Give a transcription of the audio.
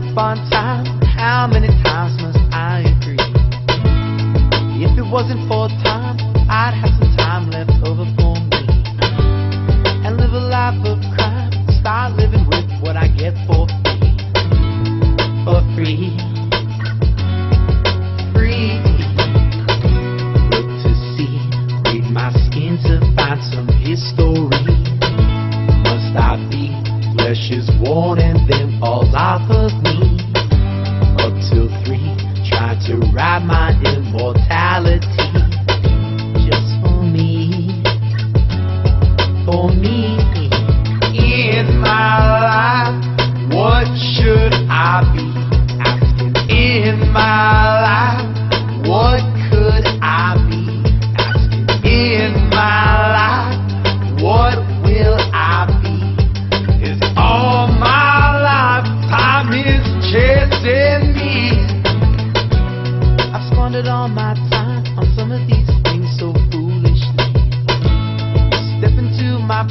up on time. How many times must I agree? If it wasn't for time, I'd have some time left over for me. And live a life of crime. Start living with what I get for free. For free. Free. Look to see. Read my skin to find some history. Must I be? Flesh is worn and then falls off of me. Up till three, trying to ride my immortality. Squandered all my time on some of these things so foolishly. Step into my